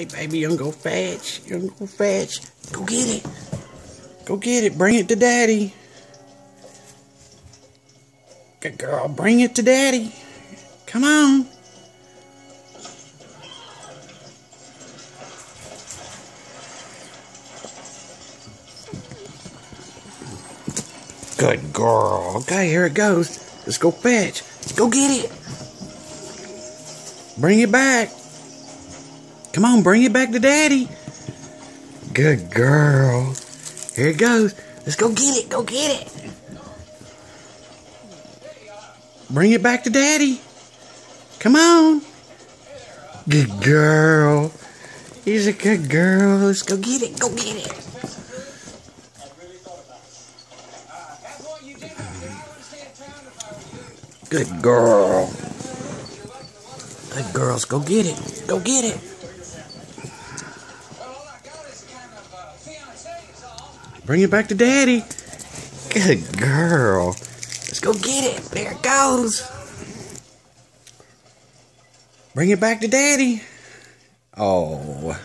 Hey, baby, you gonna go fetch? You gonna go fetch? Go get it. Go get it. Bring it to daddy. Good girl. Bring it to daddy. Come on. Good girl. Okay, here it goes. Let's go fetch. Go get it. Bring it back. Come on, bring it back to daddy. Good girl. Here it goes. Let's go get it. Go get it. Bring it back to daddy. Come on. Good girl. He's a good girl. Let's go get it. Go get it. Good girl. Good girls. Go get it. Go get it. Bring it back to daddy. Good girl. Let's go get it. There it goes. Bring it back to daddy. Oh.